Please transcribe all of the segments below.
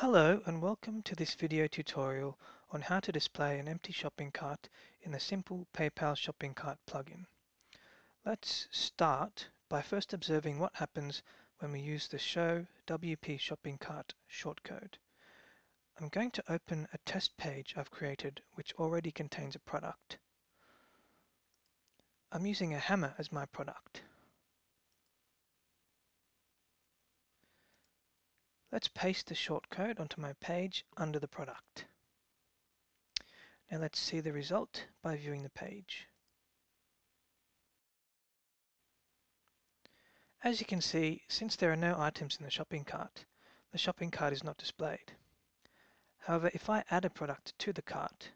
Hello and welcome to this video tutorial on how to display an empty shopping cart in the simple PayPal shopping cart plugin. Let's start by first observing what happens when we use the show WP shopping cart shortcode. I'm going to open a test page I've created which already contains a product. I'm using a hammer as my product. Let's paste the shortcode onto my page under the product. Now let's see the result by viewing the page. As you can see, since there are no items in the shopping cart, the shopping cart is not displayed. However, if I add a product to the cart,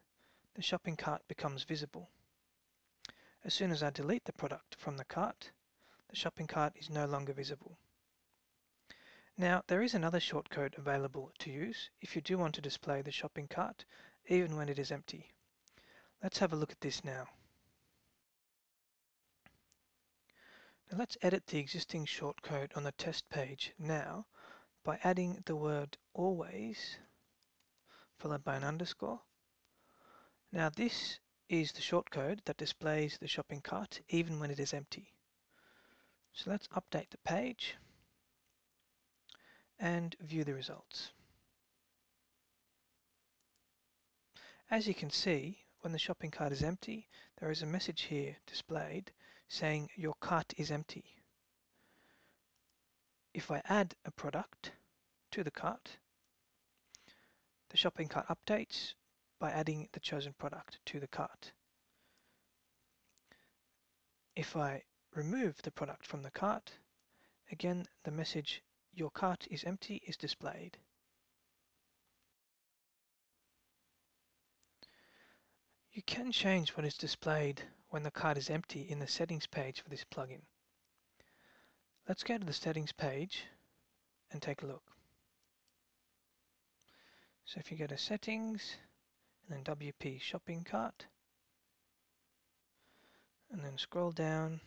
the shopping cart becomes visible. As soon as I delete the product from the cart, the shopping cart is no longer visible. Now, there is another shortcode available to use if you do want to display the shopping cart even when it is empty. Let's have a look at this now. Now let's edit the existing shortcode on the test page now by adding the word always followed by an underscore. Now this is the shortcode that displays the shopping cart even when it is empty. So let's update the page and view the results. As you can see, when the shopping cart is empty, there is a message here displayed saying your cart is empty. If I add a product to the cart, the shopping cart updates by adding the chosen product to the cart. If I remove the product from the cart, again the message your cart is empty is displayed. You can change what is displayed when the cart is empty in the settings page for this plugin. Let's go to the settings page and take a look. So if you go to settings and then WP shopping cart and then scroll down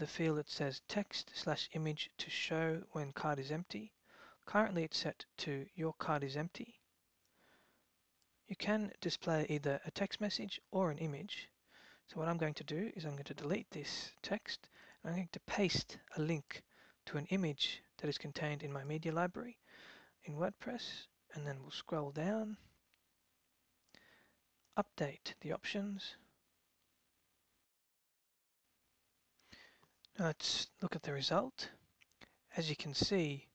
the field that says text slash image to show when cart is empty. Currently it's set to your cart is empty. You can display either a text message or an image. So what I'm going to do is I'm going to delete this text. and I'm going to paste a link to an image that is contained in my media library in WordPress and then we'll scroll down, update the options Let's look at the result. As you can see,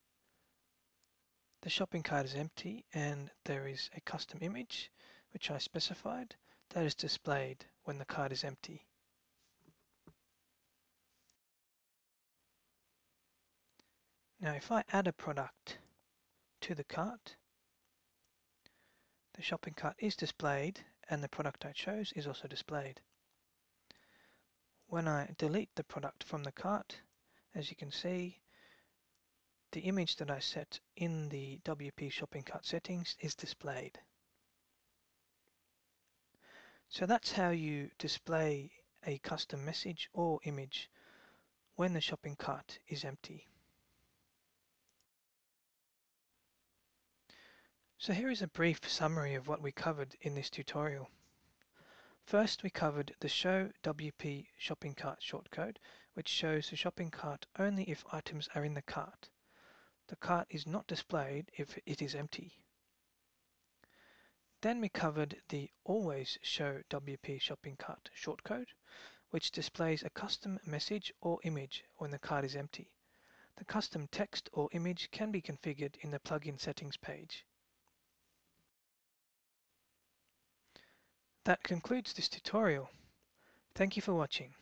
the shopping cart is empty and there is a custom image which I specified that is displayed when the cart is empty. Now if I add a product to the cart, the shopping cart is displayed and the product I chose is also displayed. When I delete the product from the cart, as you can see, the image that I set in the WP shopping cart settings is displayed. So that's how you display a custom message or image when the shopping cart is empty. So here is a brief summary of what we covered in this tutorial. First, we covered the Show WP shopping cart shortcode, which shows the shopping cart only if items are in the cart. The cart is not displayed if it is empty. Then we covered the Always Show WP shopping cart shortcode, which displays a custom message or image when the cart is empty. The custom text or image can be configured in the plugin settings page. That concludes this tutorial. Thank you for watching.